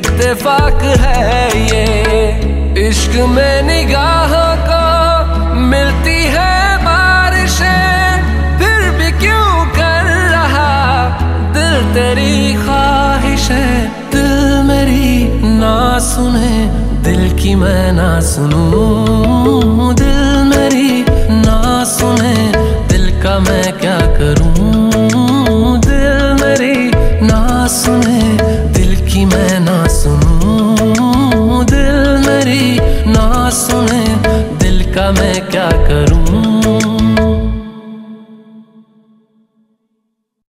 इत्तेफाक है ये। इश्क में निगाहों को मिलती है बारिशें। फिर भी क्यों कर रहा? दिल तेरी ख्वाहिशें। दिल मेरी ना सुने। दिल की मैं ना सुनूं। दिल मेरी ना सुने। दिल का मैं क्या करूँ? दिल मेरी ना सुने। दिल की मैं ना